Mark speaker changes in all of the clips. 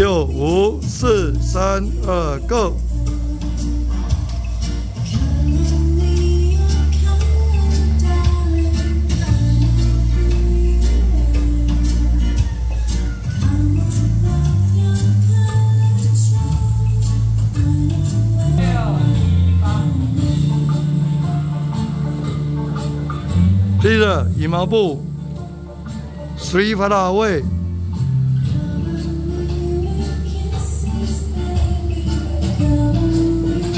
Speaker 1: 六五四三二 go。
Speaker 2: 六一着羽毛布，随一发到位。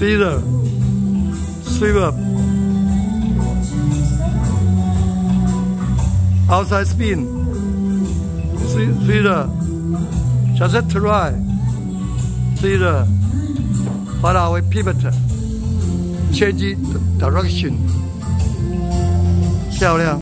Speaker 2: See you Sleep up. Outside spin. See, see there. Just try. See there. But I pivot. Change direction. 漂亮。